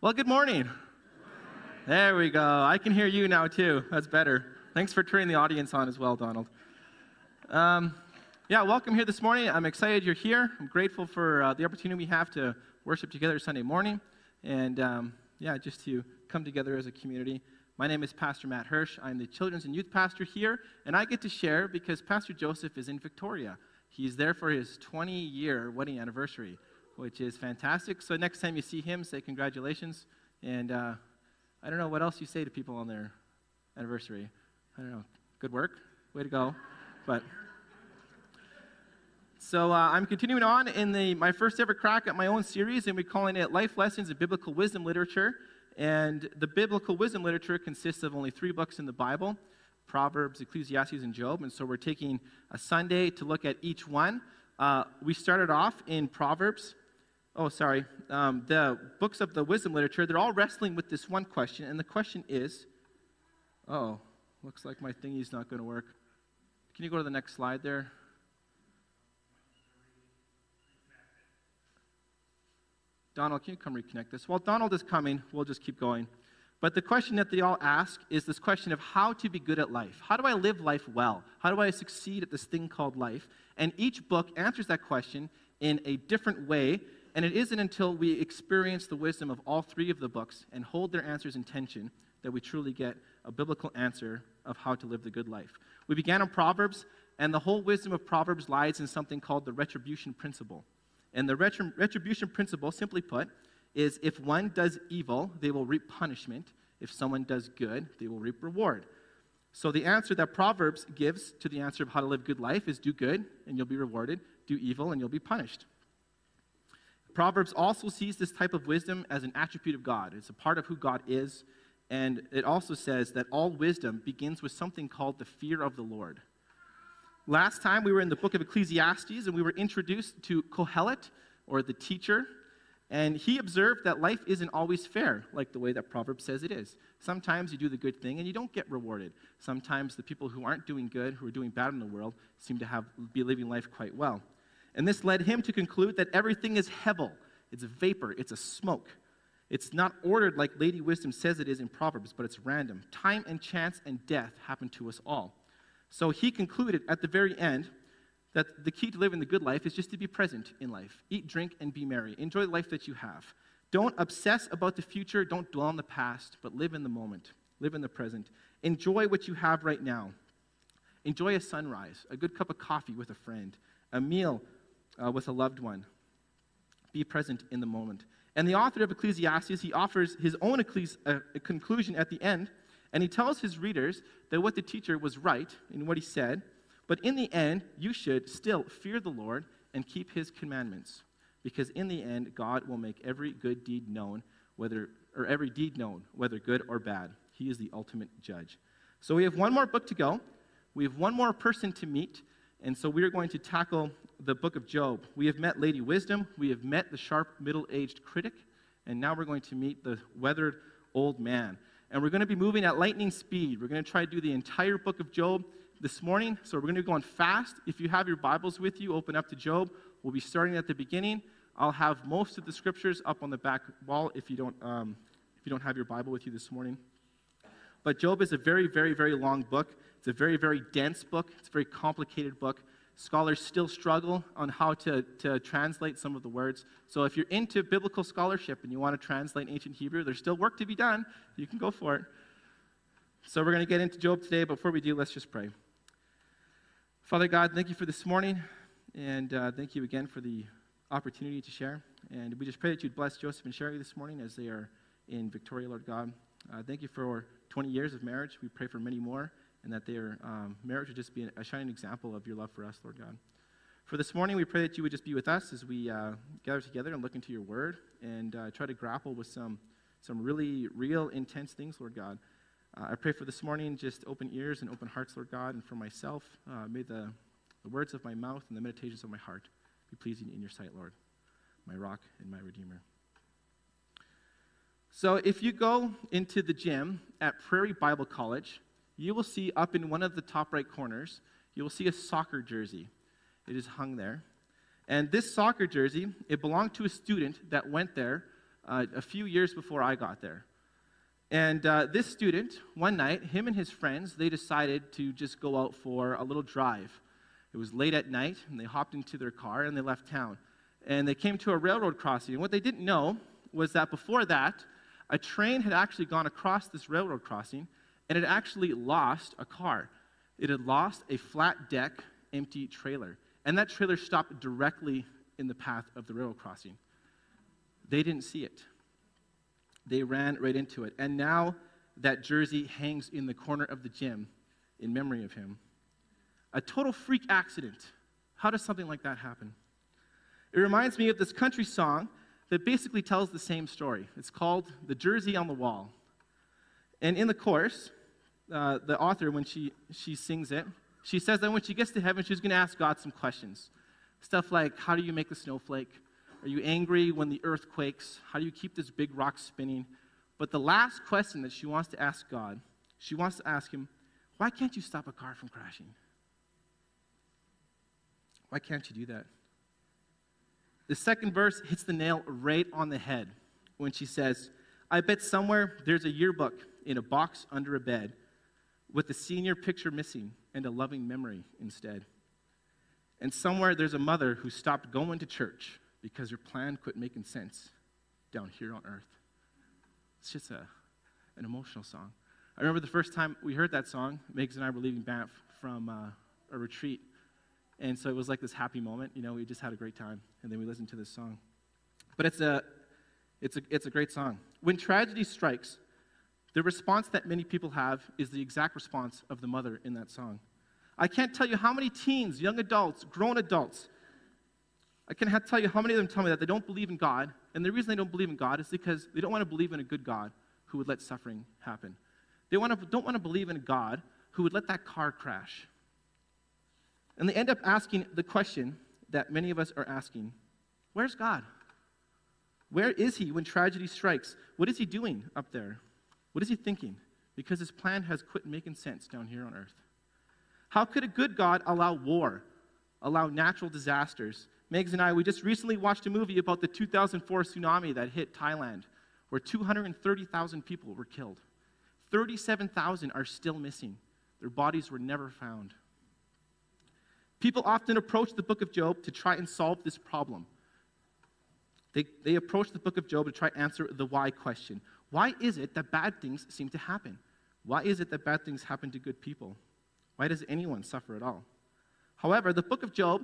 Well, good morning. There we go. I can hear you now, too. That's better. Thanks for turning the audience on as well, Donald. Um, yeah, welcome here this morning. I'm excited you're here. I'm grateful for uh, the opportunity we have to worship together Sunday morning and, um, yeah, just to come together as a community. My name is Pastor Matt Hirch. I'm the children's and youth pastor here, and I get to share because Pastor Joseph is in Victoria. He's there for his 20 year wedding anniversary which is fantastic. So next time you see him, say congratulations. And uh, I don't know what else you say to people on their anniversary. I don't know. Good work. Way to go. But so uh, I'm continuing on in the my first ever crack at my own series, and we're calling it Life Lessons in Biblical Wisdom Literature. And the biblical wisdom literature consists of only three books in the Bible Proverbs, Ecclesiastes, and Job. And so we're taking a Sunday to look at each one. Uh, we started off in Proverbs, oh, sorry, um, the books of the wisdom literature, they're all wrestling with this one question. And the question is oh, looks like my thingy's not going to work. Can you go to the next slide there? Donald, can you come reconnect this? While Donald is coming, we'll just keep going. But the question that they all ask is this question of how to be good at life. How do I live life well? How do I succeed at this thing called life? And each book answers that question in a different way and it isn't until we experience the wisdom of all three of the books and hold their answers in tension that we truly get a biblical answer of how to live the good life. We began on Proverbs, and the whole wisdom of Proverbs lies in something called the retribution principle. And the retribution principle, simply put, is if one does evil, they will reap punishment. If someone does good, they will reap reward. So the answer that Proverbs gives to the answer of how to live good life is do good and you'll be rewarded, do evil and you'll be punished. Proverbs also sees this type of wisdom as an attribute of God. It's a part of who God is. And it also says that all wisdom begins with something called the fear of the Lord. Last time we were in the book of Ecclesiastes and we were introduced to Kohelet, or the teacher, and he observed that life isn't always fair, like the way that Proverbs says it is. Sometimes you do the good thing and you don't get rewarded. Sometimes the people who aren't doing good, who are doing bad in the world, seem to have, be living life quite well. And this led him to conclude that everything is hevel. It's vapor, it's a smoke. It's not ordered like Lady Wisdom says it is in Proverbs, but it's random. Time and chance and death happen to us all. So he concluded at the very end that the key to living the good life is just to be present in life. Eat, drink, and be merry. Enjoy the life that you have. Don't obsess about the future, don't dwell on the past, but live in the moment. Live in the present. Enjoy what you have right now. Enjoy a sunrise, a good cup of coffee with a friend, a meal uh, with a loved one. Be present in the moment. And the author of Ecclesiastes, he offers his own ecclesi- uh, conclusion at the end, and he tells his readers that what the teacher was right in what he said, but in the end, you should still fear the Lord and keep his commandments, because in the end, God will make every good deed known, whether or every deed known, whether good or bad. He is the ultimate judge. So we have one more book to go. We have one more person to meet, and so we are going to tackle the book of Job. We have met Lady Wisdom, we have met the sharp middle aged critic, and now we're going to meet the weathered old man. And we're going to be moving at lightning speed. We're going to try to do the entire book of Job this morning. So we're going to be going fast. If you have your Bibles with you, open up to Job. We'll be starting at the beginning. I'll have most of the scriptures up on the back wall if you don't, um, if you don't have your Bible with you this morning. But Job is a very, very, very long book. It's a very, very dense book. It's a very complicated book. Scholars still struggle on how to, to translate some of the words. So if you're into biblical scholarship and you want to translate ancient Hebrew, there's still work to be done. You can go for it. So we're going to get into Job today. Before we do, let's just pray. Father God, thank you for this morning, and uh, thank you again for the opportunity to share. And we just pray that you'd bless Joseph and Sherry this morning as they are in Victoria, Lord God. Uh, thank you for 20 years of marriage. We pray for many more and that their um, marriage would just be a shining example of your love for us, Lord God. For this morning, we pray that you would just be with us as we uh, gather together and look into your word and uh, try to grapple with some, some really real, intense things, Lord God. Uh, I pray for this morning, just open ears and open hearts, Lord God, and for myself, uh, may the, the words of my mouth and the meditations of my heart be pleasing in your sight, Lord, my rock and my redeemer. So, if you go into the gym at Prairie Bible College, you will see up in one of the top right corners, you will see a soccer jersey. It is hung there. And this soccer jersey, it belonged to a student that went there uh, a few years before I got there. And uh, this student, one night, him and his friends, they decided to just go out for a little drive. It was late at night, and they hopped into their car and they left town. And they came to a railroad crossing. And what they didn't know was that before that, a train had actually gone across this railroad crossing and it actually lost a car. It had lost a flat deck, empty trailer. And that trailer stopped directly in the path of the railroad crossing. They didn't see it. They ran right into it. And now that jersey hangs in the corner of the gym in memory of him. A total freak accident. How does something like that happen? It reminds me of this country song that basically tells the same story. It's called The Jersey on the Wall. And in the chorus, uh, the author, when she, she sings it, she says that when she gets to heaven, she's going to ask God some questions. Stuff like, how do you make the snowflake? Are you angry when the earth quakes? How do you keep this big rock spinning? But the last question that she wants to ask God, she wants to ask him, why can't you stop a car from crashing? Why can't you do that? The second verse hits the nail right on the head when she says, I bet somewhere there's a yearbook in a box under a bed with the senior picture missing and a loving memory instead. And somewhere there's a mother who stopped going to church because her plan quit making sense down here on earth. It's just a, an emotional song. I remember the first time we heard that song, Megs and I were leaving Banff from uh, a retreat. And so it was like this happy moment. You know, we just had a great time. And then we listened to this song. But it's a, it's a, it's a great song. When tragedy strikes, the response that many people have is the exact response of the mother in that song. I can't tell you how many teens, young adults, grown adults, I can't tell you how many of them tell me that they don't believe in God. And the reason they don't believe in God is because they don't want to believe in a good God who would let suffering happen. They want to, don't want to believe in a God who would let that car crash. And they end up asking the question that many of us are asking Where's God? Where is He when tragedy strikes? What is He doing up there? What is He thinking? Because His plan has quit making sense down here on earth. How could a good God allow war, allow natural disasters? Megs and I, we just recently watched a movie about the 2004 tsunami that hit Thailand, where 230,000 people were killed. 37,000 are still missing. Their bodies were never found. People often approach the book of Job to try and solve this problem. They, they approach the book of Job to try and answer the why question. Why is it that bad things seem to happen? Why is it that bad things happen to good people? Why does anyone suffer at all? However, the book of Job,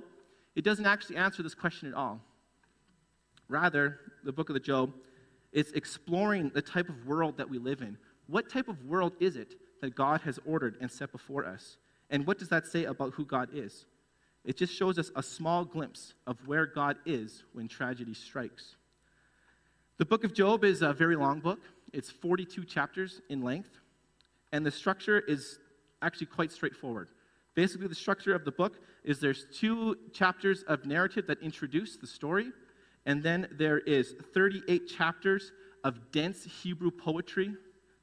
it doesn't actually answer this question at all. Rather, the book of the Job is exploring the type of world that we live in. What type of world is it that God has ordered and set before us? And what does that say about who God is? It just shows us a small glimpse of where God is when tragedy strikes. The book of Job is a very long book, it's 42 chapters in length, and the structure is actually quite straightforward. Basically, the structure of the book is there's two chapters of narrative that introduce the story, and then there is 38 chapters of dense Hebrew poetry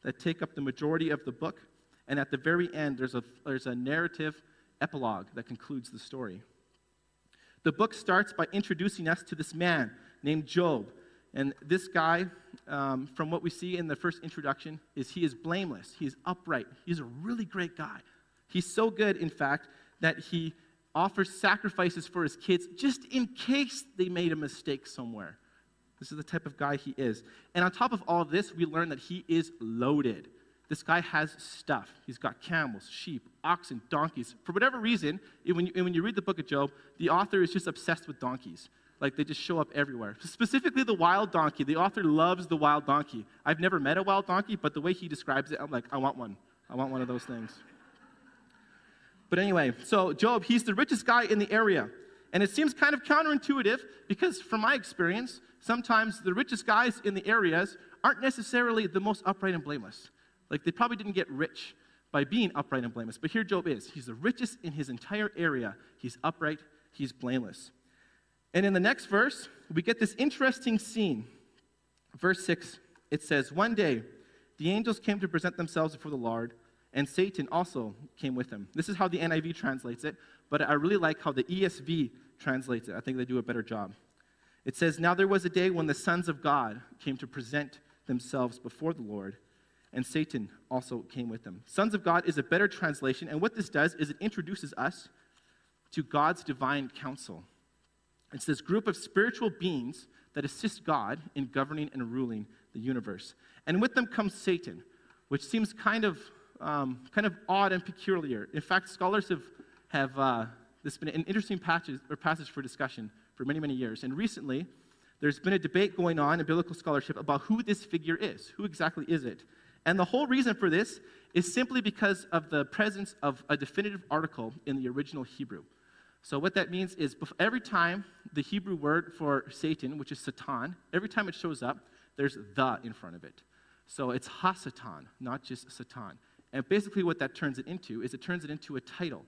that take up the majority of the book. And at the very end, there's a, there's a narrative epilogue that concludes the story. The book starts by introducing us to this man named Job. And this guy, um, from what we see in the first introduction, is he is blameless. He is upright. He's a really great guy. He's so good, in fact, that he offers sacrifices for his kids just in case they made a mistake somewhere. This is the type of guy he is. And on top of all this, we learn that he is loaded. This guy has stuff. He's got camels, sheep, oxen, donkeys. For whatever reason, when you, when you read the book of Job, the author is just obsessed with donkeys. Like they just show up everywhere. Specifically, the wild donkey. The author loves the wild donkey. I've never met a wild donkey, but the way he describes it, I'm like, I want one. I want one of those things. But anyway, so Job, he's the richest guy in the area. And it seems kind of counterintuitive because, from my experience, sometimes the richest guys in the areas aren't necessarily the most upright and blameless. Like, they probably didn't get rich by being upright and blameless. But here Job is. He's the richest in his entire area. He's upright, he's blameless. And in the next verse, we get this interesting scene. Verse 6, it says, One day, the angels came to present themselves before the Lord, and Satan also came with them. This is how the NIV translates it, but I really like how the ESV translates it. I think they do a better job. It says, Now there was a day when the sons of God came to present themselves before the Lord, and Satan also came with them. Sons of God is a better translation, and what this does is it introduces us to God's divine council. It's this group of spiritual beings that assist God in governing and ruling the universe. And with them comes Satan, which seems kind of, um, kind of odd and peculiar. In fact, scholars have, have uh, this has been an interesting passage, or passage for discussion for many, many years. And recently, there's been a debate going on in biblical scholarship about who this figure is. Who exactly is it? And the whole reason for this is simply because of the presence of a definitive article in the original Hebrew. So, what that means is every time the Hebrew word for Satan, which is Satan, every time it shows up, there's the in front of it. So, it's Hasatan, not just Satan. And basically, what that turns it into is it turns it into a title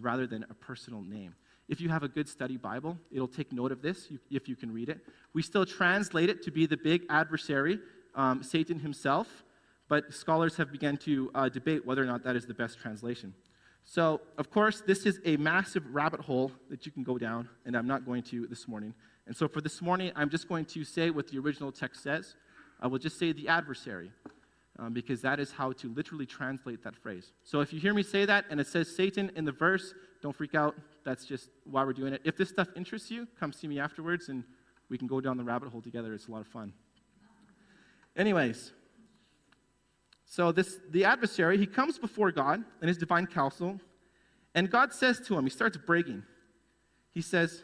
rather than a personal name. If you have a good study Bible, it'll take note of this if you can read it. We still translate it to be the big adversary, um, Satan himself, but scholars have begun to uh, debate whether or not that is the best translation. So, of course, this is a massive rabbit hole that you can go down, and I'm not going to this morning. And so, for this morning, I'm just going to say what the original text says. I will just say the adversary, um, because that is how to literally translate that phrase. So, if you hear me say that and it says Satan in the verse, don't freak out. That's just why we're doing it. If this stuff interests you, come see me afterwards, and we can go down the rabbit hole together. It's a lot of fun. Anyways, so this the adversary, he comes before God and his divine council, and God says to him, he starts bragging. He says,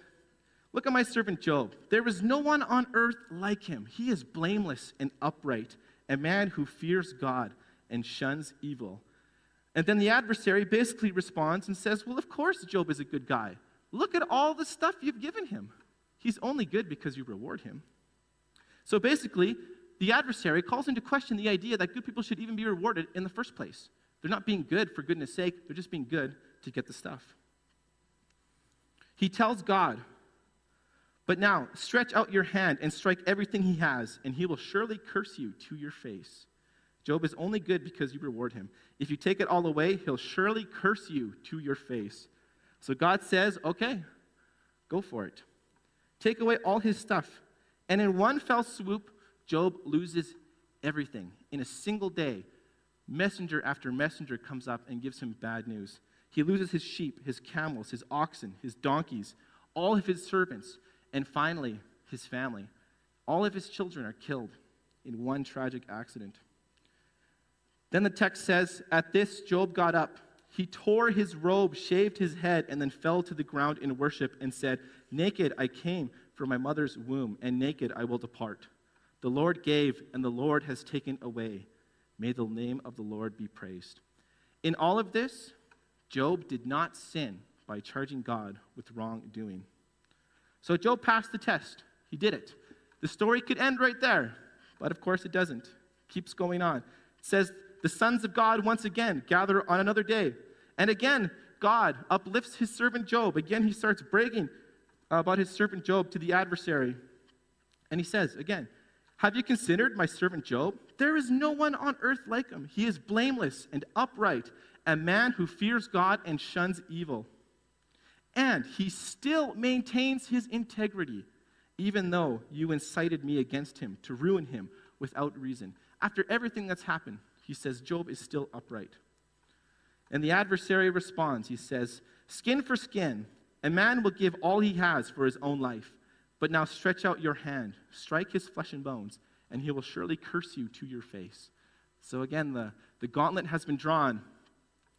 Look at my servant Job. There is no one on earth like him. He is blameless and upright, a man who fears God and shuns evil. And then the adversary basically responds and says, Well, of course Job is a good guy. Look at all the stuff you've given him. He's only good because you reward him. So basically, the adversary calls into question the idea that good people should even be rewarded in the first place. They're not being good for goodness sake, they're just being good to get the stuff. He tells God, But now stretch out your hand and strike everything he has, and he will surely curse you to your face. Job is only good because you reward him. If you take it all away, he'll surely curse you to your face. So God says, Okay, go for it. Take away all his stuff. And in one fell swoop, Job loses everything. In a single day, messenger after messenger comes up and gives him bad news. He loses his sheep, his camels, his oxen, his donkeys, all of his servants, and finally, his family. All of his children are killed in one tragic accident. Then the text says, At this, Job got up. He tore his robe, shaved his head, and then fell to the ground in worship and said, Naked I came from my mother's womb, and naked I will depart. The Lord gave, and the Lord has taken away. May the name of the Lord be praised. In all of this, Job did not sin by charging God with wrongdoing. So Job passed the test. He did it. The story could end right there, but of course it doesn't. It keeps going on. It says, The sons of God once again gather on another day. And again, God uplifts his servant Job. Again, he starts bragging about his servant Job to the adversary. And he says, again, have you considered my servant Job? There is no one on earth like him. He is blameless and upright, a man who fears God and shuns evil. And he still maintains his integrity, even though you incited me against him to ruin him without reason. After everything that's happened, he says, Job is still upright. And the adversary responds. He says, Skin for skin, a man will give all he has for his own life. But now stretch out your hand, strike his flesh and bones, and he will surely curse you to your face. So again, the, the gauntlet has been drawn.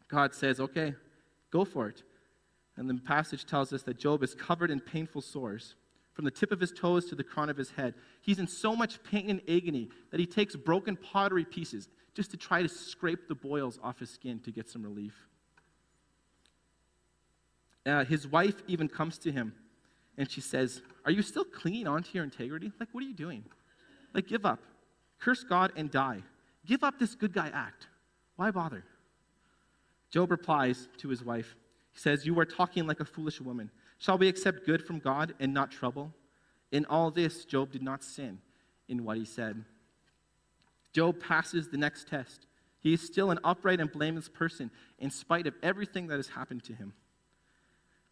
God says, okay, go for it. And the passage tells us that Job is covered in painful sores. From the tip of his toes to the crown of his head. He's in so much pain and agony that he takes broken pottery pieces just to try to scrape the boils off his skin to get some relief. Uh, his wife even comes to him and she says, Are you still clinging on to your integrity? Like, what are you doing? Like, give up. Curse God and die. Give up this good guy act. Why bother? Job replies to his wife. He says, You are talking like a foolish woman. Shall we accept good from God and not trouble? In all this, Job did not sin in what he said. Job passes the next test. He is still an upright and blameless person in spite of everything that has happened to him.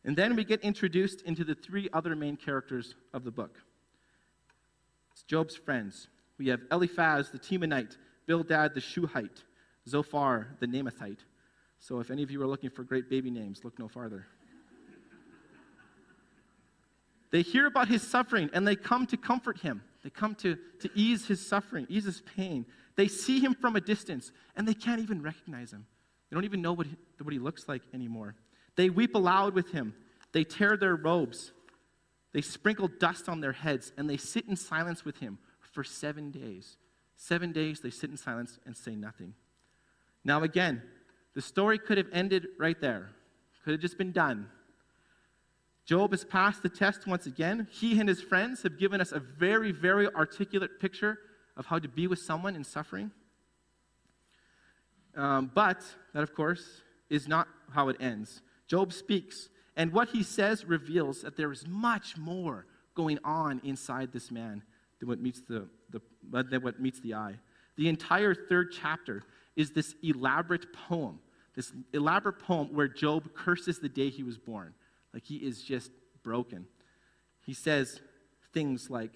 And then we get introduced into the three other main characters of the book. It's Job's friends. We have Eliphaz the Temanite, Bildad the Shuhite, Zophar the Naamathite. So if any of you are looking for great baby names, look no farther. they hear about his suffering and they come to comfort him. They come to, to ease his suffering, ease his pain. They see him from a distance and they can't even recognize him. They don't even know what he, what he looks like anymore. They weep aloud with him. They tear their robes. They sprinkle dust on their heads and they sit in silence with him for seven days. Seven days they sit in silence and say nothing. Now, again, the story could have ended right there, could have just been done. Job has passed the test once again. He and his friends have given us a very, very articulate picture of how to be with someone in suffering. Um, but that, of course, is not how it ends. Job speaks, and what he says reveals that there is much more going on inside this man than what meets the, the, than what meets the eye. The entire third chapter is this elaborate poem, this elaborate poem where Job curses the day he was born. Like he is just broken. He says things like,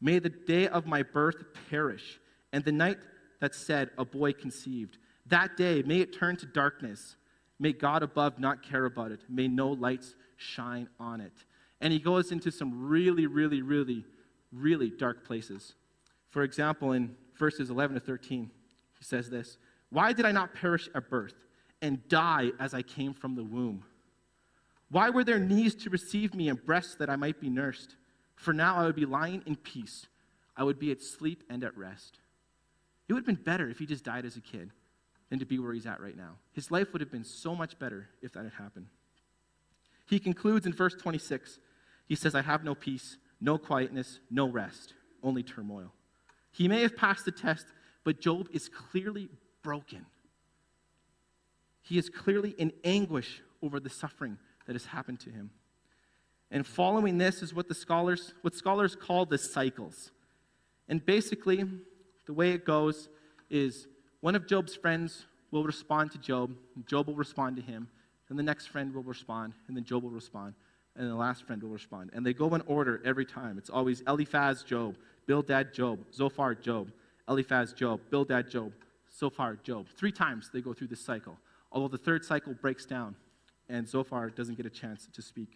May the day of my birth perish, and the night that said, A boy conceived. That day, may it turn to darkness. May God above not care about it. May no lights shine on it. And he goes into some really, really, really, really dark places. For example, in verses 11 to 13, he says this Why did I not perish at birth and die as I came from the womb? Why were there knees to receive me and breasts that I might be nursed? For now I would be lying in peace. I would be at sleep and at rest. It would have been better if he just died as a kid than to be where he's at right now. His life would have been so much better if that had happened. He concludes in verse 26. He says, I have no peace, no quietness, no rest, only turmoil. He may have passed the test, but Job is clearly broken. He is clearly in anguish over the suffering that has happened to him. And following this is what the scholars what scholars call the cycles. And basically, the way it goes is one of Job's friends will respond to Job, Job will respond to him, and the next friend will respond, and then Job will respond, and the last friend will respond. And they go in order every time. It's always Eliphaz, Job, Bildad, Job, Zophar, Job, Eliphaz, Job, Bildad, Job, Zophar, Job. Three times they go through this cycle, although the third cycle breaks down, and Zophar doesn't get a chance to speak.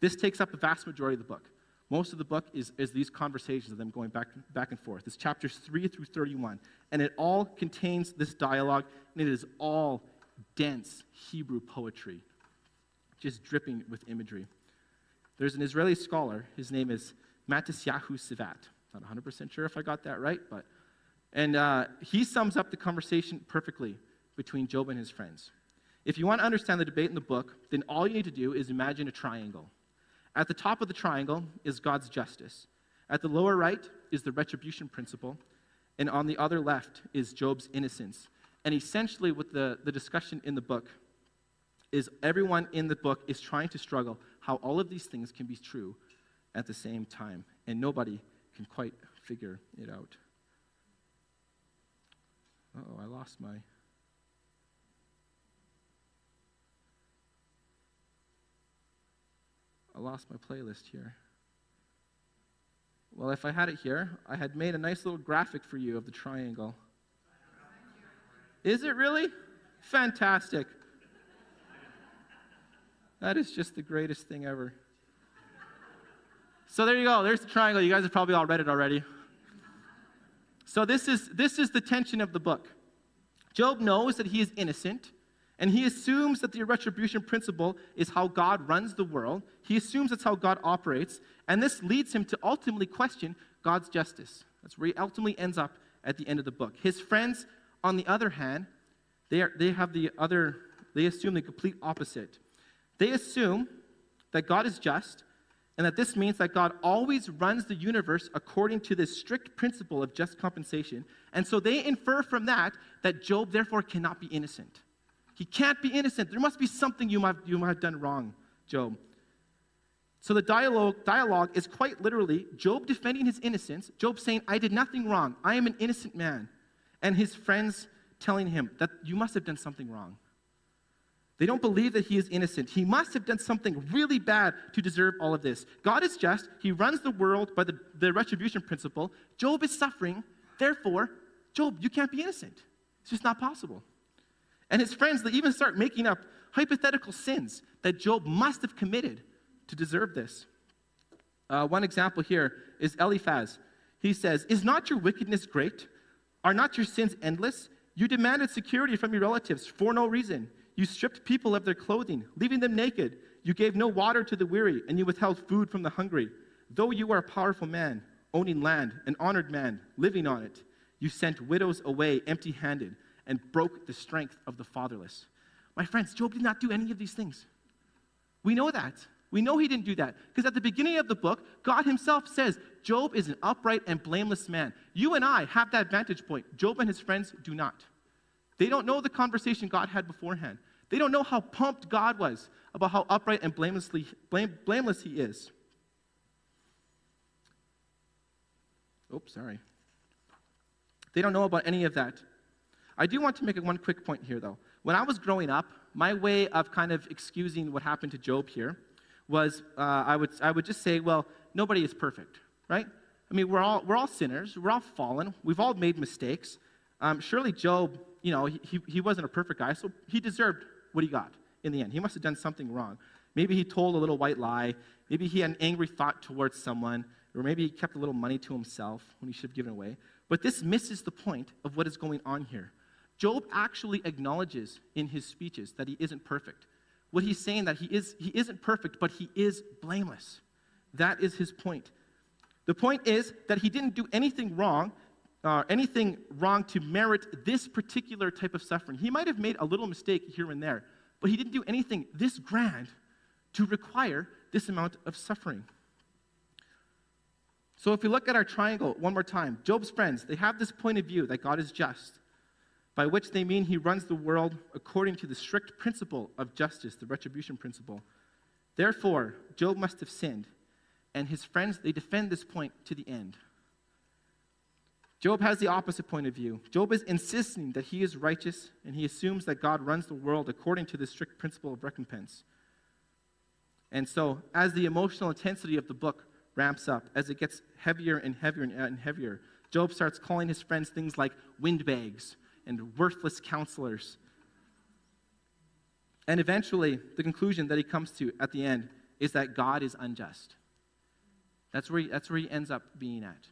This takes up the vast majority of the book. Most of the book is, is these conversations of them going back, back and forth. It's chapters 3 through 31. And it all contains this dialogue, and it is all dense Hebrew poetry, just dripping with imagery. There's an Israeli scholar, his name is Matisyahu Sivat. Not 100% sure if I got that right, but. And uh, he sums up the conversation perfectly between Job and his friends. If you want to understand the debate in the book, then all you need to do is imagine a triangle. At the top of the triangle is God's justice. At the lower right is the retribution principle. And on the other left is Job's innocence. And essentially, what the, the discussion in the book is everyone in the book is trying to struggle how all of these things can be true at the same time. And nobody can quite figure it out. Oh, I lost my. I lost my playlist here. Well, if I had it here, I had made a nice little graphic for you of the triangle. Is it really? Fantastic. That is just the greatest thing ever. So there you go. There's the triangle. You guys have probably all read it already. So this is this is the tension of the book. Job knows that he is innocent. And he assumes that the retribution principle is how God runs the world. He assumes that's how God operates. And this leads him to ultimately question God's justice. That's where he ultimately ends up at the end of the book. His friends, on the other hand, they, are, they have the other, they assume the complete opposite. They assume that God is just and that this means that God always runs the universe according to this strict principle of just compensation. And so they infer from that that Job therefore cannot be innocent. He can't be innocent. There must be something you might, you might have done wrong, Job. So the dialogue, dialogue is quite literally Job defending his innocence, Job saying, I did nothing wrong. I am an innocent man. And his friends telling him that you must have done something wrong. They don't believe that he is innocent. He must have done something really bad to deserve all of this. God is just. He runs the world by the, the retribution principle. Job is suffering. Therefore, Job, you can't be innocent. It's just not possible. And his friends, they even start making up hypothetical sins that Job must have committed to deserve this. Uh, one example here is Eliphaz. He says, Is not your wickedness great? Are not your sins endless? You demanded security from your relatives for no reason. You stripped people of their clothing, leaving them naked. You gave no water to the weary, and you withheld food from the hungry. Though you are a powerful man, owning land, an honored man, living on it, you sent widows away empty handed and broke the strength of the fatherless. My friends, Job did not do any of these things. We know that. We know he didn't do that because at the beginning of the book, God himself says Job is an upright and blameless man. You and I have that vantage point. Job and his friends do not. They don't know the conversation God had beforehand. They don't know how pumped God was about how upright and blamelessly, blame, blameless he is. Oops, sorry. They don't know about any of that. I do want to make one quick point here, though. When I was growing up, my way of kind of excusing what happened to Job here was uh, I, would, I would just say, well, nobody is perfect, right? I mean, we're all, we're all sinners. We're all fallen. We've all made mistakes. Um, surely Job, you know, he, he wasn't a perfect guy, so he deserved what he got in the end. He must have done something wrong. Maybe he told a little white lie. Maybe he had an angry thought towards someone. Or maybe he kept a little money to himself when he should have given away. But this misses the point of what is going on here. Job actually acknowledges in his speeches that he isn't perfect. What he's saying that he is he isn't perfect, but he is blameless. That is his point. The point is that he didn't do anything wrong, uh, anything wrong to merit this particular type of suffering. He might have made a little mistake here and there, but he didn't do anything this grand to require this amount of suffering. So if we look at our triangle one more time, Job's friends, they have this point of view that God is just, by which they mean he runs the world according to the strict principle of justice, the retribution principle. Therefore, Job must have sinned, and his friends, they defend this point to the end. Job has the opposite point of view. Job is insisting that he is righteous, and he assumes that God runs the world according to the strict principle of recompense. And so, as the emotional intensity of the book ramps up, as it gets heavier and heavier and heavier, Job starts calling his friends things like windbags and worthless counselors. And eventually, the conclusion that he comes to at the end is that God is unjust. That's where he, that's where he ends up being at,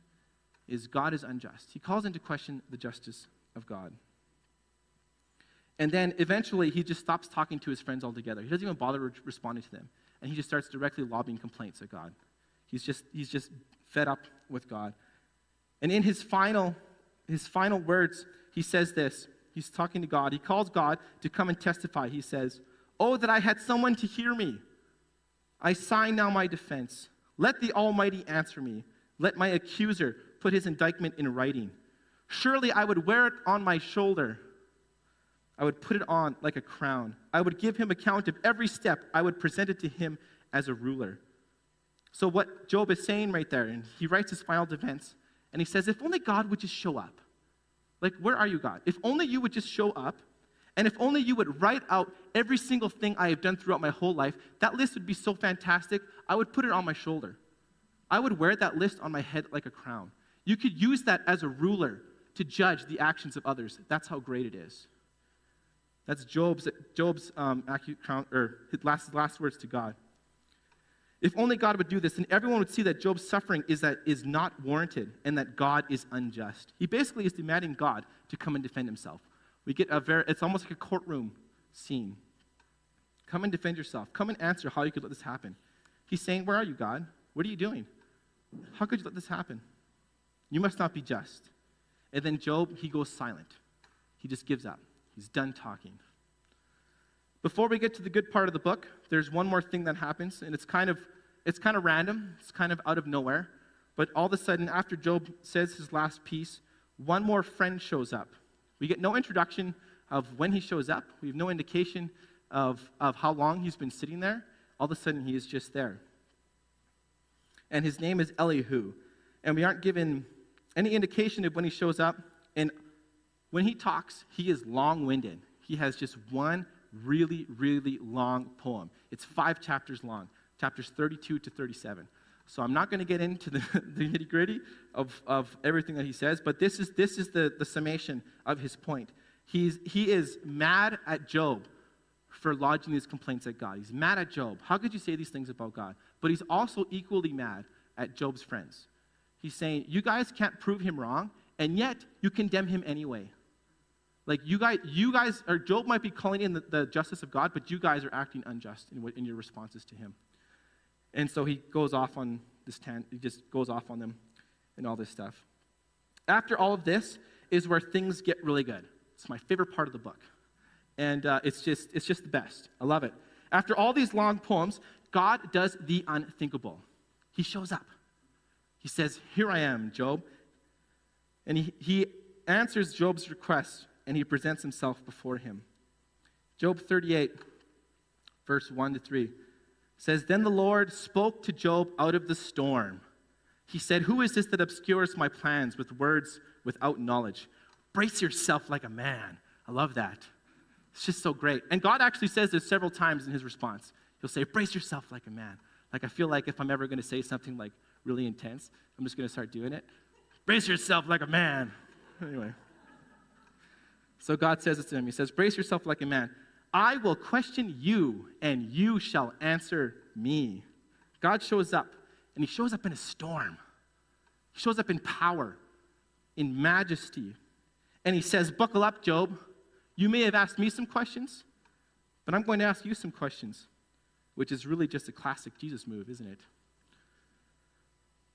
is God is unjust. He calls into question the justice of God. And then eventually, he just stops talking to his friends altogether. He doesn't even bother re- responding to them. And he just starts directly lobbying complaints at God. He's just, he's just fed up with God. And in his final, his final words, he says this. He's talking to God. He calls God to come and testify. He says, Oh, that I had someone to hear me. I sign now my defense. Let the Almighty answer me. Let my accuser put his indictment in writing. Surely I would wear it on my shoulder. I would put it on like a crown. I would give him account of every step. I would present it to him as a ruler. So, what Job is saying right there, and he writes his final defense, and he says, If only God would just show up. Like, where are you, God? If only you would just show up, and if only you would write out every single thing I have done throughout my whole life, that list would be so fantastic, I would put it on my shoulder. I would wear that list on my head like a crown. You could use that as a ruler to judge the actions of others. That's how great it is. That's Job's, Job's um, or last, last words to God. If only God would do this, then everyone would see that Job's suffering is, that is not warranted and that God is unjust. He basically is demanding God to come and defend himself. We get a very, it's almost like a courtroom scene. Come and defend yourself. Come and answer how you could let this happen. He's saying, Where are you, God? What are you doing? How could you let this happen? You must not be just. And then Job, he goes silent. He just gives up. He's done talking. Before we get to the good part of the book, there's one more thing that happens, and it's kind of it's kind of random, it's kind of out of nowhere. But all of a sudden, after Job says his last piece, one more friend shows up. We get no introduction of when he shows up. We have no indication of, of how long he's been sitting there. All of a sudden, he is just there. And his name is Elihu. And we aren't given any indication of when he shows up. And when he talks, he is long winded. He has just one really, really long poem. It's five chapters long, chapters 32 to 37. So I'm not going to get into the, the nitty gritty of, of everything that he says, but this is, this is the, the summation of his point. He's, he is mad at Job for lodging his complaints at God. He's mad at Job. How could you say these things about God? But he's also equally mad at Job's friends. He's saying, You guys can't prove him wrong, and yet you condemn him anyway. Like you guys, you guys, or Job might be calling in the, the justice of God, but you guys are acting unjust in, in your responses to him. And so he goes off on this tent. he just goes off on them and all this stuff. After all of this is where things get really good. It's my favorite part of the book. And uh, it's, just, it's just the best. I love it. After all these long poems, God does the unthinkable. He shows up. He says, Here I am, Job. And he, he answers Job's request and he presents himself before him. Job 38, verse 1 to 3 says, Then the Lord spoke to Job out of the storm. He said, Who is this that obscures my plans with words without knowledge? Brace yourself like a man. I love that. It's just so great. And God actually says this several times in his response. He'll say, Brace yourself like a man. Like, I feel like if I'm ever going to say something like really intense, I'm just going to start doing it. Brace yourself like a man. Anyway. So God says it to him. He says, Brace yourself like a man. I will question you, and you shall answer me. God shows up, and he shows up in a storm. He shows up in power, in majesty. And he says, Buckle up, Job. You may have asked me some questions, but I'm going to ask you some questions, which is really just a classic Jesus move, isn't it?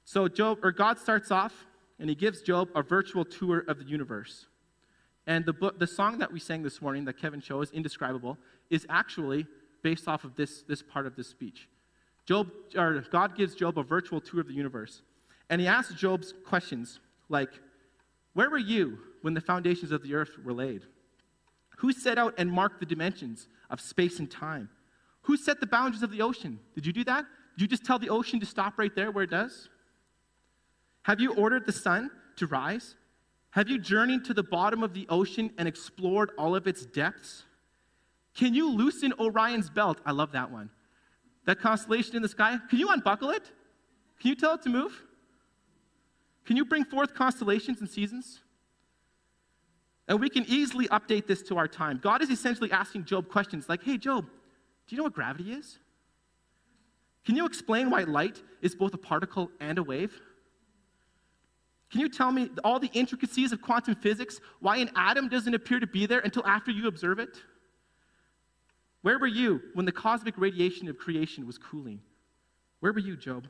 So Job or God starts off and he gives Job a virtual tour of the universe. And the, book, the song that we sang this morning that Kevin chose, is Indescribable, is actually based off of this, this part of this speech. Job, or God gives Job a virtual tour of the universe. And he asks Job's questions like, Where were you when the foundations of the earth were laid? Who set out and marked the dimensions of space and time? Who set the boundaries of the ocean? Did you do that? Did you just tell the ocean to stop right there where it does? Have you ordered the sun to rise? Have you journeyed to the bottom of the ocean and explored all of its depths? Can you loosen Orion's belt? I love that one. That constellation in the sky, can you unbuckle it? Can you tell it to move? Can you bring forth constellations and seasons? And we can easily update this to our time. God is essentially asking Job questions like, hey, Job, do you know what gravity is? Can you explain why light is both a particle and a wave? Can you tell me all the intricacies of quantum physics, why an atom doesn't appear to be there until after you observe it? Where were you when the cosmic radiation of creation was cooling? Where were you, Job?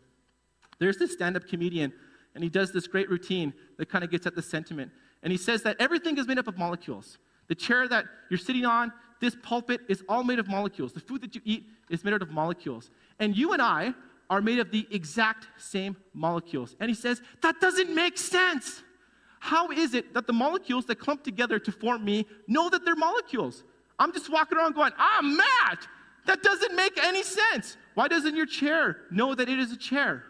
There's this stand up comedian, and he does this great routine that kind of gets at the sentiment. And he says that everything is made up of molecules. The chair that you're sitting on, this pulpit, is all made of molecules. The food that you eat is made out of molecules. And you and I are made of the exact same molecules. And he says, that doesn't make sense. How is it that the molecules that clump together to form me know that they're molecules? I'm just walking around going, ah, Matt, that doesn't make any sense. Why doesn't your chair know that it is a chair?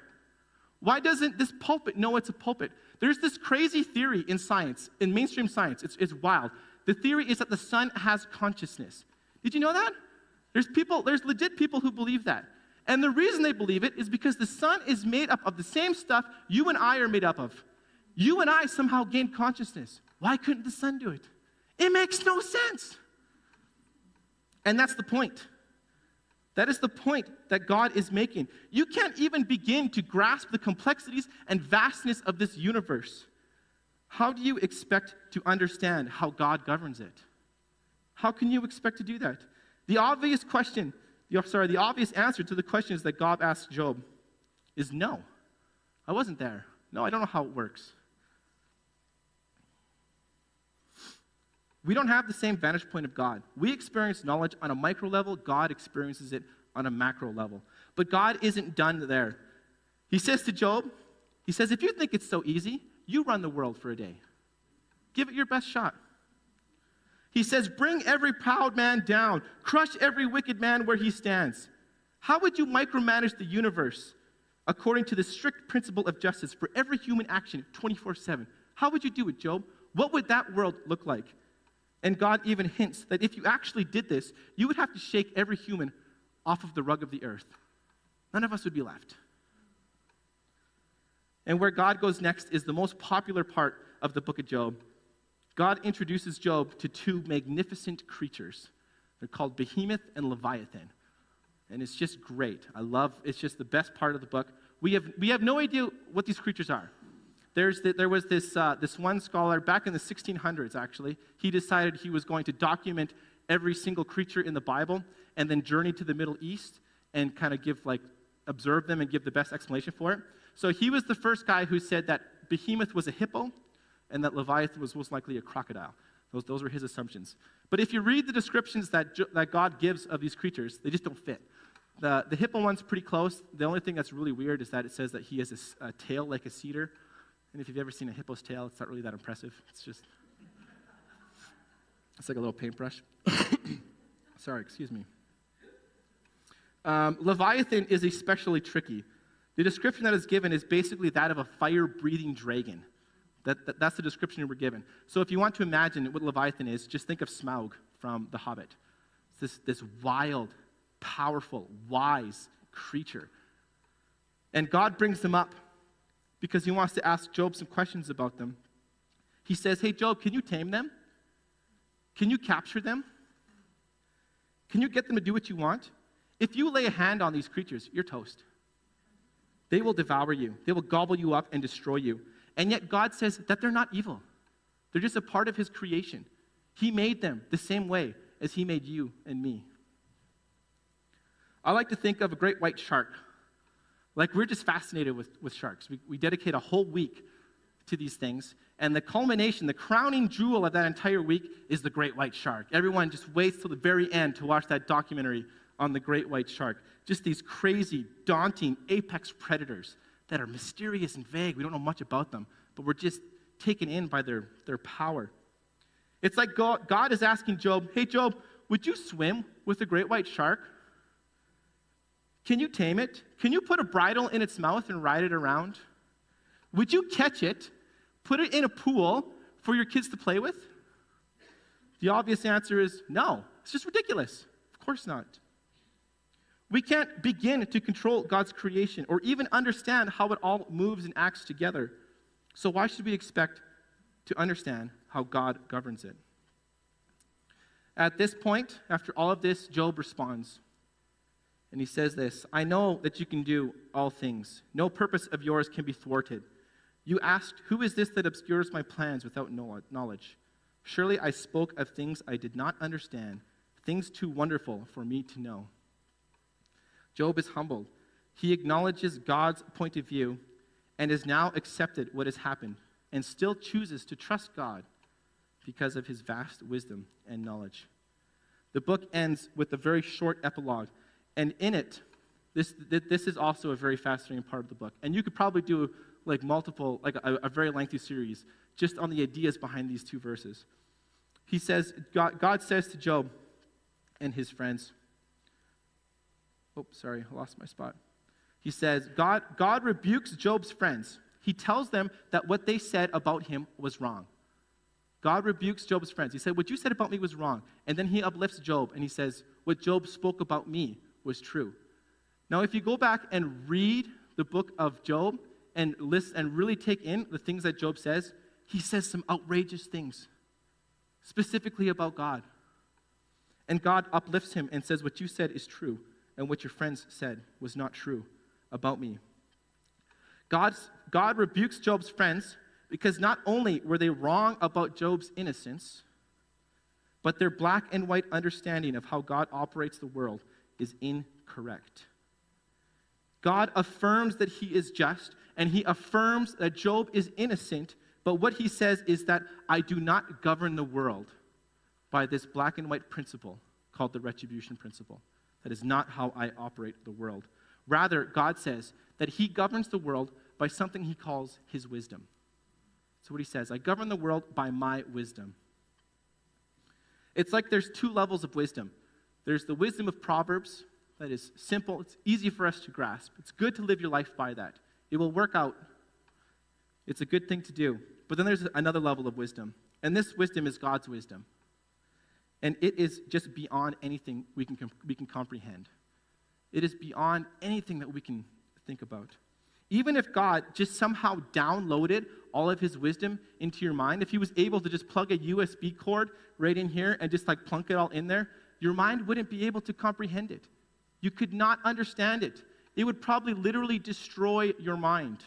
Why doesn't this pulpit know it's a pulpit? There's this crazy theory in science, in mainstream science. It's, it's wild. The theory is that the sun has consciousness. Did you know that? There's people, there's legit people who believe that. And the reason they believe it is because the sun is made up of the same stuff you and I are made up of. You and I somehow gained consciousness. Why couldn't the sun do it? It makes no sense. And that's the point. That is the point that God is making. You can't even begin to grasp the complexities and vastness of this universe. How do you expect to understand how God governs it? How can you expect to do that? The obvious question the, sorry, the obvious answer to the questions that God asked Job is no. I wasn't there. No, I don't know how it works. We don't have the same vantage point of God. We experience knowledge on a micro level, God experiences it on a macro level. But God isn't done there. He says to Job, He says, if you think it's so easy, you run the world for a day. Give it your best shot. He says, Bring every proud man down, crush every wicked man where he stands. How would you micromanage the universe according to the strict principle of justice for every human action 24 7? How would you do it, Job? What would that world look like? And God even hints that if you actually did this, you would have to shake every human off of the rug of the earth. None of us would be left. And where God goes next is the most popular part of the book of Job. God introduces Job to two magnificent creatures. They're called Behemoth and Leviathan. And it's just great. I love it's just the best part of the book. We have, we have no idea what these creatures are. There's the, there was this, uh, this one scholar back in the 1600s, actually. He decided he was going to document every single creature in the Bible and then journey to the Middle East and kind of give, like, observe them and give the best explanation for it. So he was the first guy who said that Behemoth was a hippo and that Leviathan was most likely a crocodile. Those, those were his assumptions. But if you read the descriptions that, that God gives of these creatures, they just don't fit. The, the hippo one's pretty close. The only thing that's really weird is that it says that he has a, a tail like a cedar. And if you've ever seen a hippo's tail, it's not really that impressive. It's just, it's like a little paintbrush. Sorry, excuse me. Um, Leviathan is especially tricky. The description that is given is basically that of a fire breathing dragon. That, that, that's the description we're given. So if you want to imagine what Leviathan is, just think of Smaug from The Hobbit. It's this, this wild, powerful, wise creature. And God brings them up because he wants to ask Job some questions about them. He says, Hey, Job, can you tame them? Can you capture them? Can you get them to do what you want? If you lay a hand on these creatures, you're toast. They will devour you, they will gobble you up and destroy you. And yet, God says that they're not evil, they're just a part of His creation. He made them the same way as He made you and me. I like to think of a great white shark. Like, we're just fascinated with, with sharks. We, we dedicate a whole week to these things. And the culmination, the crowning jewel of that entire week is the great white shark. Everyone just waits till the very end to watch that documentary on the great white shark. Just these crazy, daunting apex predators that are mysterious and vague. We don't know much about them, but we're just taken in by their, their power. It's like God, God is asking Job, Hey, Job, would you swim with a great white shark? Can you tame it? Can you put a bridle in its mouth and ride it around? Would you catch it, put it in a pool for your kids to play with? The obvious answer is no. It's just ridiculous. Of course not. We can't begin to control God's creation or even understand how it all moves and acts together. So, why should we expect to understand how God governs it? At this point, after all of this, Job responds. And he says this I know that you can do all things. No purpose of yours can be thwarted. You asked, Who is this that obscures my plans without knowledge? Surely I spoke of things I did not understand, things too wonderful for me to know. Job is humbled. He acknowledges God's point of view and has now accepted what has happened and still chooses to trust God because of his vast wisdom and knowledge. The book ends with a very short epilogue, and in it, this, this is also a very fascinating part of the book. And you could probably do like multiple, like a, a very lengthy series just on the ideas behind these two verses. He says, God, God says to Job and his friends, Oh, sorry, I lost my spot. He says, God, God rebukes Job's friends. He tells them that what they said about him was wrong. God rebukes Job's friends. He said, What you said about me was wrong. And then he uplifts Job and he says, What Job spoke about me was true. Now, if you go back and read the book of Job and list and really take in the things that Job says, he says some outrageous things, specifically about God. And God uplifts him and says, What you said is true and what your friends said was not true about me. God's, God rebukes Job's friends because not only were they wrong about Job's innocence, but their black and white understanding of how God operates the world is incorrect. God affirms that he is just, and he affirms that Job is innocent, but what he says is that I do not govern the world by this black and white principle called the retribution principle. That is not how I operate the world. Rather, God says that He governs the world by something He calls His wisdom. So, what He says, I govern the world by my wisdom. It's like there's two levels of wisdom there's the wisdom of Proverbs, that is simple, it's easy for us to grasp. It's good to live your life by that. It will work out. It's a good thing to do. But then there's another level of wisdom, and this wisdom is God's wisdom. And it is just beyond anything we can, we can comprehend. It is beyond anything that we can think about. Even if God just somehow downloaded all of his wisdom into your mind, if he was able to just plug a USB cord right in here and just like plunk it all in there, your mind wouldn't be able to comprehend it. You could not understand it. It would probably literally destroy your mind.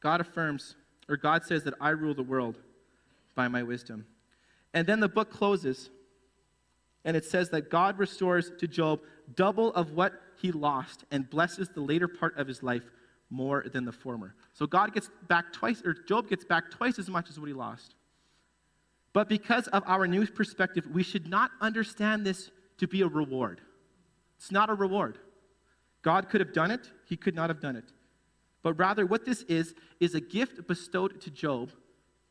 God affirms, or God says that I rule the world by my wisdom. And then the book closes, and it says that God restores to Job double of what he lost and blesses the later part of his life more than the former. So God gets back twice, or Job gets back twice as much as what he lost. But because of our new perspective, we should not understand this to be a reward. It's not a reward. God could have done it, he could not have done it. But rather, what this is, is a gift bestowed to Job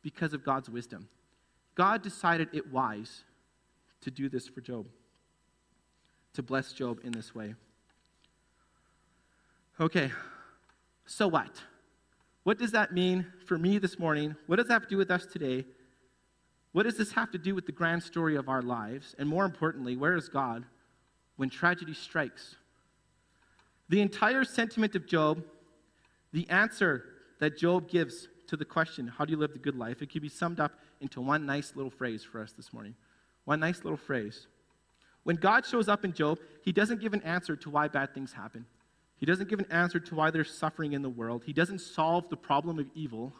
because of God's wisdom. God decided it wise to do this for Job, to bless Job in this way. Okay, so what? What does that mean for me this morning? What does that have to do with us today? What does this have to do with the grand story of our lives? And more importantly, where is God when tragedy strikes? The entire sentiment of Job, the answer that Job gives to the question, how do you live the good life? It could be summed up into one nice little phrase for us this morning. One nice little phrase. When God shows up in Job, he doesn't give an answer to why bad things happen. He doesn't give an answer to why there's suffering in the world. He doesn't solve the problem of evil.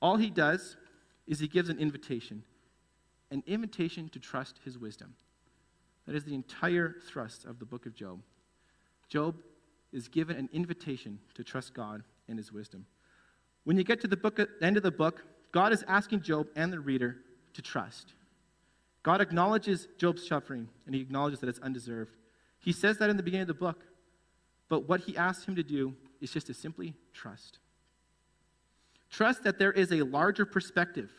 All he does is he gives an invitation an invitation to trust his wisdom. That is the entire thrust of the book of Job. Job is given an invitation to trust God and his wisdom. When you get to the book, end of the book, God is asking Job and the reader to trust. God acknowledges Job's suffering and he acknowledges that it's undeserved. He says that in the beginning of the book. But what he asks him to do is just to simply trust. Trust that there is a larger perspective.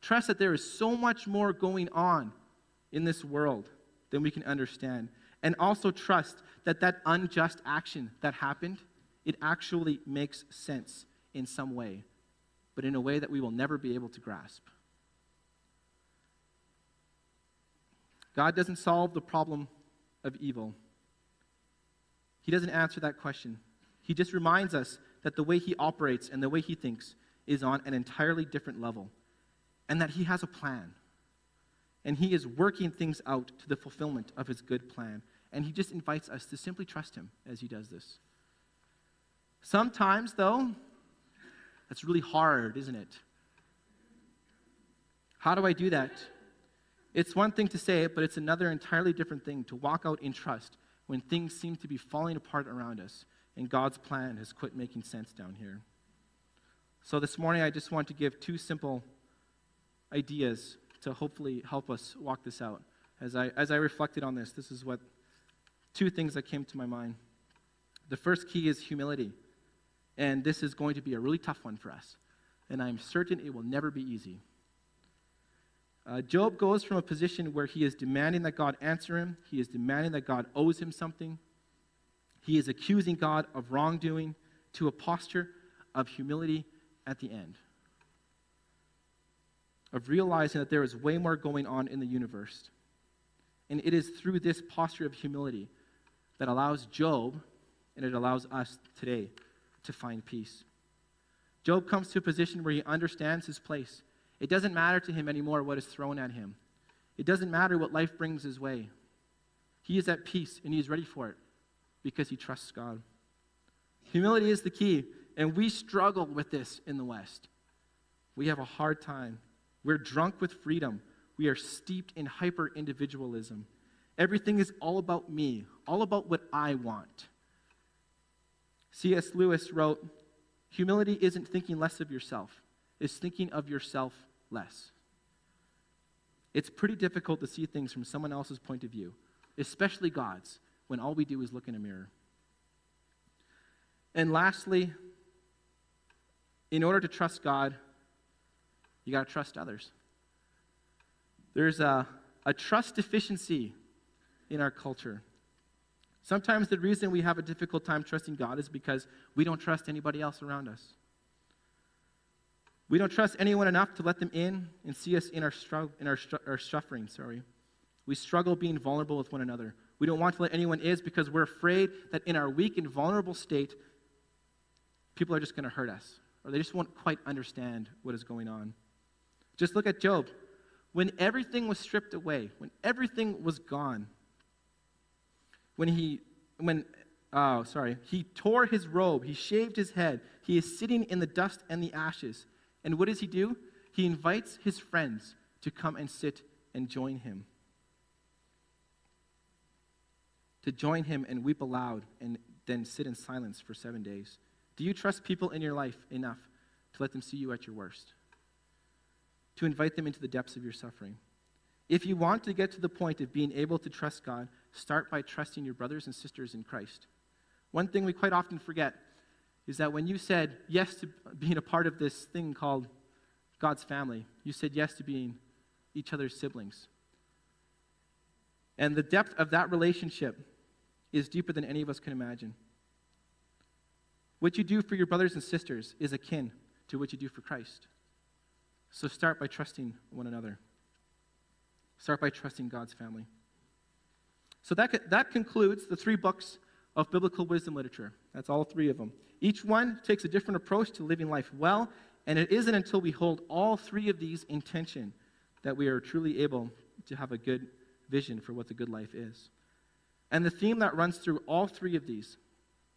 Trust that there is so much more going on in this world than we can understand. And also trust that that unjust action that happened, it actually makes sense in some way, but in a way that we will never be able to grasp. God doesn't solve the problem of evil. He doesn't answer that question. He just reminds us that the way he operates and the way he thinks is on an entirely different level, and that He has a plan. And He is working things out to the fulfillment of His good plan. And He just invites us to simply trust Him as He does this. Sometimes, though, that's really hard, isn't it? How do I do that? It's one thing to say it, but it's another entirely different thing to walk out in trust when things seem to be falling apart around us and God's plan has quit making sense down here. So this morning, I just want to give two simple ideas to hopefully help us walk this out. As I, as I reflected on this, this is what two things that came to my mind. The first key is humility. And this is going to be a really tough one for us. And I'm certain it will never be easy. Uh, Job goes from a position where he is demanding that God answer him, he is demanding that God owes him something, he is accusing God of wrongdoing, to a posture of humility at the end. Of realizing that there is way more going on in the universe. And it is through this posture of humility that allows Job, and it allows us today, to find peace. Job comes to a position where he understands his place. It doesn't matter to him anymore what is thrown at him, it doesn't matter what life brings his way. He is at peace and he is ready for it because he trusts God. Humility is the key. And we struggle with this in the West. We have a hard time. We're drunk with freedom. We are steeped in hyper individualism. Everything is all about me, all about what I want. C.S. Lewis wrote Humility isn't thinking less of yourself, it's thinking of yourself less. It's pretty difficult to see things from someone else's point of view, especially God's, when all we do is look in a mirror. And lastly, in order to trust God, you got to trust others. There's a, a trust deficiency in our culture. Sometimes the reason we have a difficult time trusting God is because we don't trust anybody else around us. We don't trust anyone enough to let them in and see us in our, struggle, in our, our suffering. Sorry. We struggle being vulnerable with one another. We don't want to let anyone in because we're afraid that in our weak and vulnerable state, people are just going to hurt us or they just won't quite understand what is going on. Just look at Job. When everything was stripped away, when everything was gone, when he, when, oh, sorry, he tore his robe, he shaved his head, he is sitting in the dust and the ashes. And what does he do? He invites his friends to come and sit and join him. To join him and weep aloud and then sit in silence for seven days. Do you trust people in your life enough to let them see you at your worst? To invite them into the depths of your suffering? If you want to get to the point of being able to trust God, start by trusting your brothers and sisters in Christ. One thing we quite often forget is that when you said yes to being a part of this thing called God's family, you said yes to being each other's siblings. And the depth of that relationship is deeper than any of us can imagine. What you do for your brothers and sisters is akin to what you do for Christ. So start by trusting one another. Start by trusting God's family. So that, that concludes the three books of biblical wisdom literature. That's all three of them. Each one takes a different approach to living life well, and it isn't until we hold all three of these in tension that we are truly able to have a good vision for what the good life is. And the theme that runs through all three of these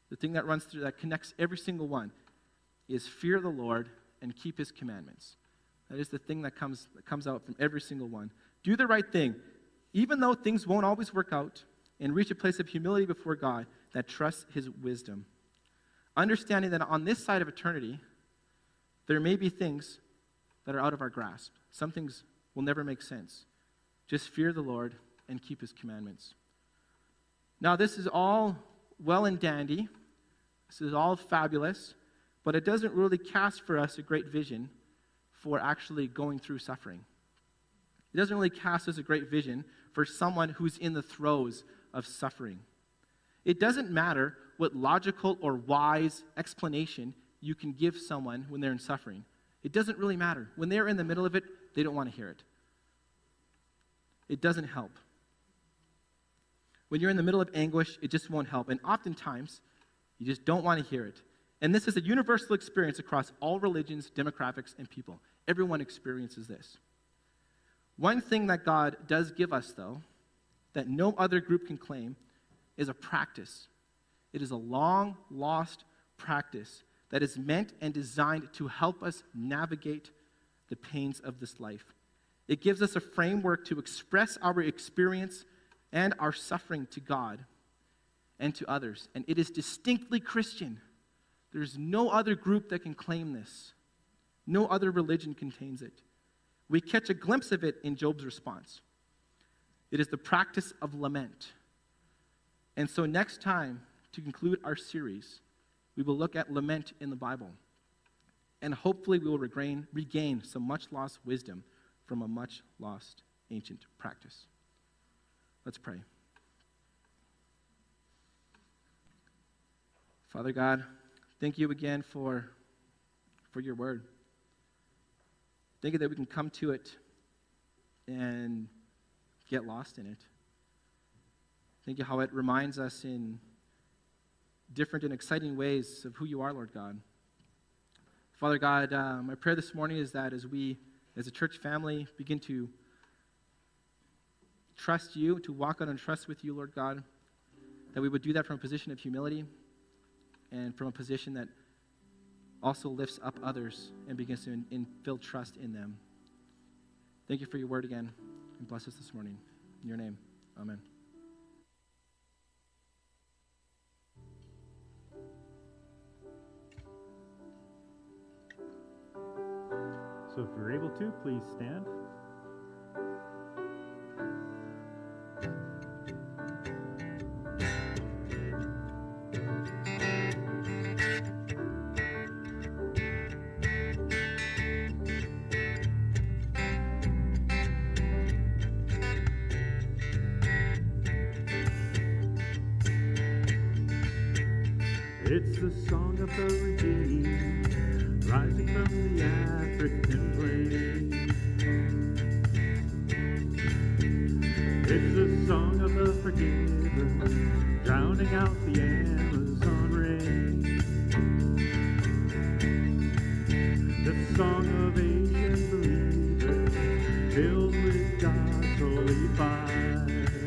the thing that runs through, that connects every single one, is fear the Lord and keep his commandments. That is the thing that comes, that comes out from every single one. Do the right thing, even though things won't always work out, and reach a place of humility before God that trusts his wisdom. Understanding that on this side of eternity, there may be things that are out of our grasp. Some things will never make sense. Just fear the Lord and keep his commandments. Now, this is all well and dandy, this is all fabulous, but it doesn't really cast for us a great vision for actually going through suffering. It doesn't really cast us a great vision for someone who's in the throes of suffering. It doesn't matter what logical or wise explanation you can give someone when they're in suffering. It doesn't really matter. When they're in the middle of it, they don't want to hear it. It doesn't help. When you're in the middle of anguish, it just won't help. And oftentimes, you just don't want to hear it. And this is a universal experience across all religions, demographics, and people. Everyone experiences this. One thing that God does give us, though, that no other group can claim, is a practice. It is a long lost practice that is meant and designed to help us navigate the pains of this life. It gives us a framework to express our experience and our suffering to God and to others. And it is distinctly Christian. There's no other group that can claim this, no other religion contains it. We catch a glimpse of it in Job's response. It is the practice of lament. And so, next time, to conclude our series, we will look at lament in the Bible. And hopefully, we will regain, regain some much lost wisdom from a much lost ancient practice. Let's pray. Father God, thank you again for, for your word. Thank you that we can come to it and get lost in it. Thank you how it reminds us in different and exciting ways of who you are, Lord God. Father God, uh, my prayer this morning is that as we, as a church family, begin to trust you, to walk out and trust with you, Lord God, that we would do that from a position of humility and from a position that also lifts up others and begins to infill trust in them. Thank you for your word again, and bless us this morning. In your name, amen. So if you're able to, please stand. The song of the redeemed rising from the African plain. It's a song of the forgiven, drowning out the Amazon rain. The song of ancient believers, filled with God's holy fire.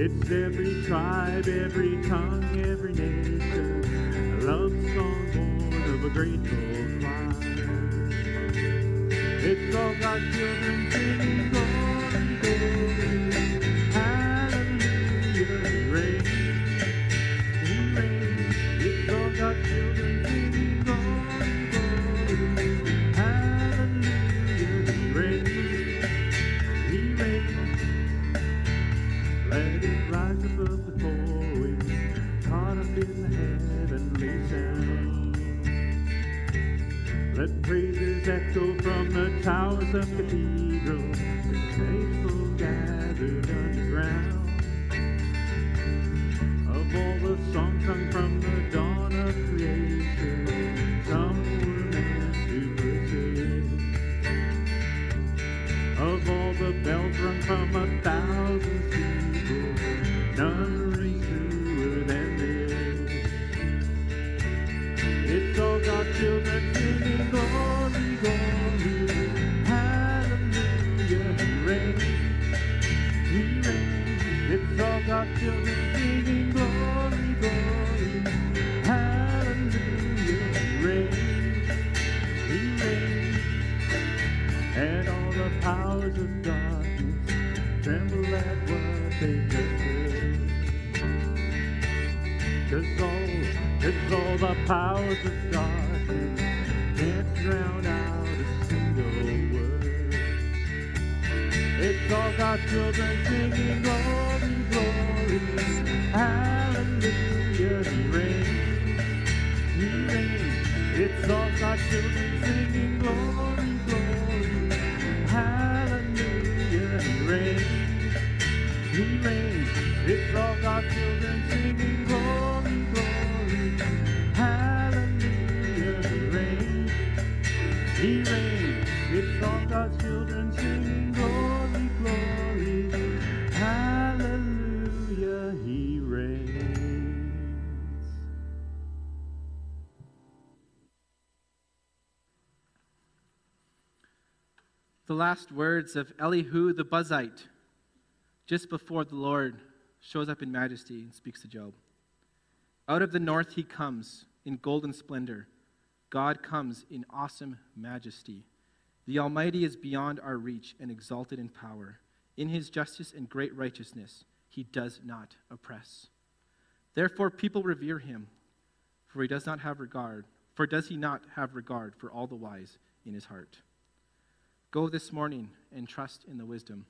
It's every tribe, every tongue, every nation, a love song born of a grateful choir. It's all God's children singing echo from the towers of cathedrals, tremble at what they just heard. Cause all, cause all the powers of darkness can't drown out a single word. It's all God's children singing glory, glory, hallelujah, He reigns, He reigns. It's all God's children singing all God's children singing glory, glory, hallelujah, He reigns, He reigns. It's all God's children singing glory, glory, hallelujah, He reigns. The last words of Elihu the Buzite, just before the Lord shows up in majesty and speaks to Job. Out of the north he comes in golden splendor. God comes in awesome majesty. The Almighty is beyond our reach and exalted in power. In his justice and great righteousness, he does not oppress. Therefore, people revere him, for he does not have regard. For does he not have regard for all the wise in his heart? Go this morning and trust in the wisdom